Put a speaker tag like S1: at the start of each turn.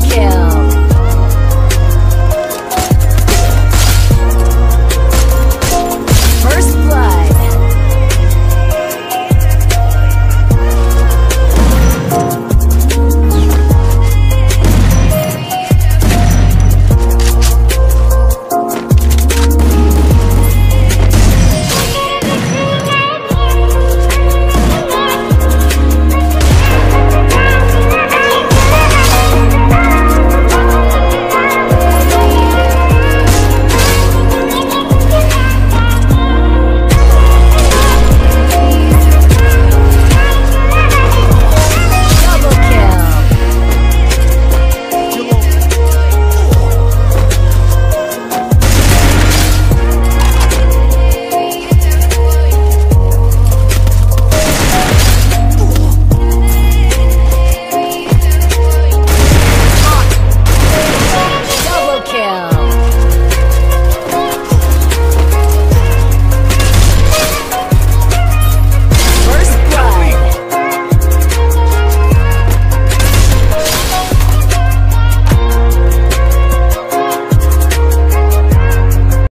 S1: kill.